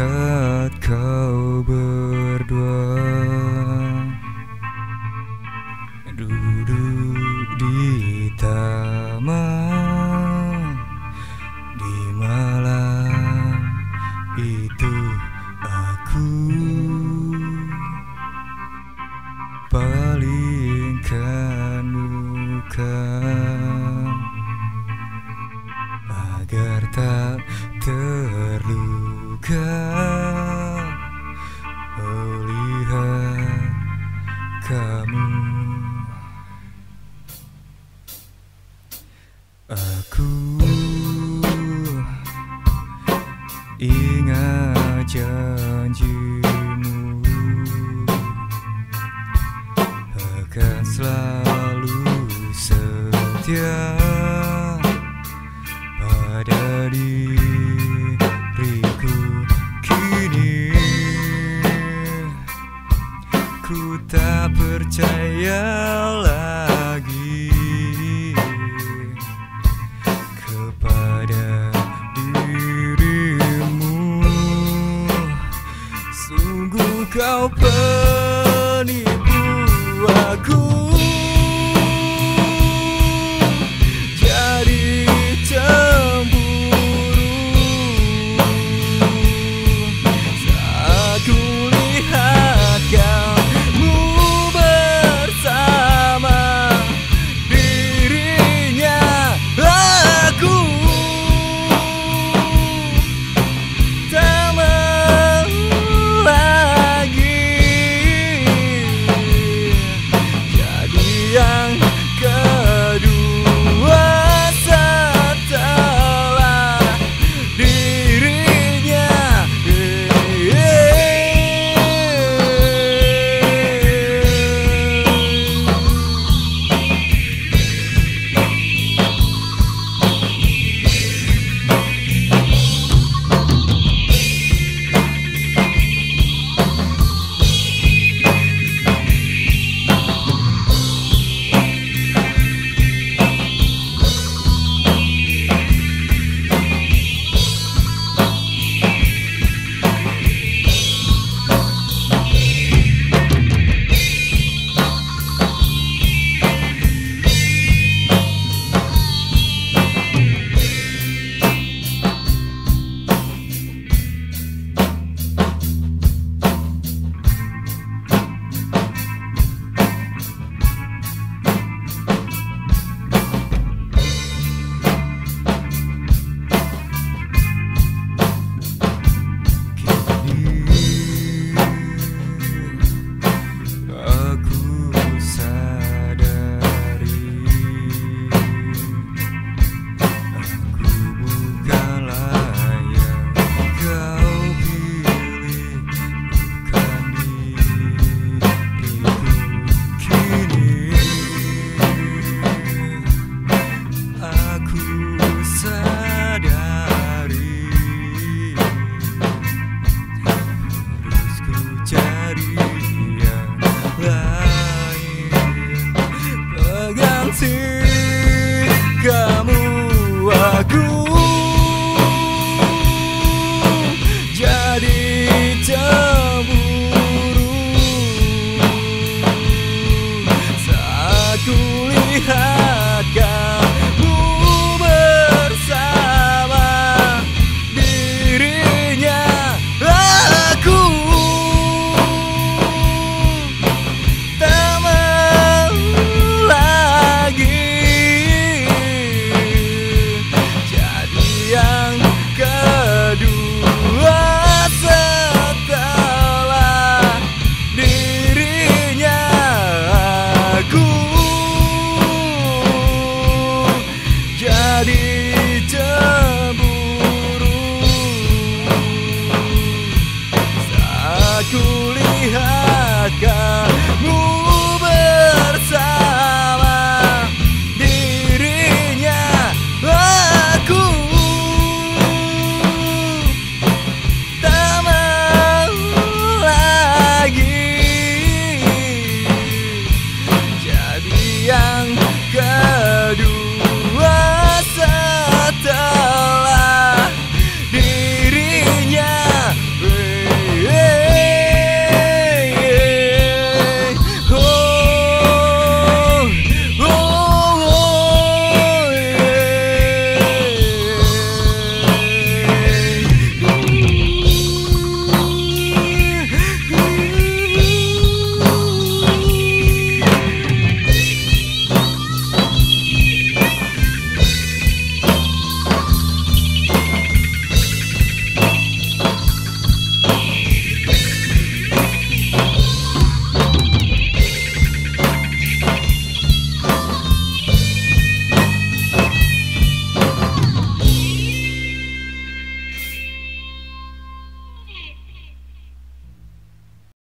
Kau berdua. Duduk di taman. Di malam itu aku Palingkan muka. kamu. Aku ingat janjimu. Akan selalu setia. go. See. ficar no